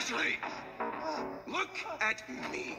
Ashley! Look at me.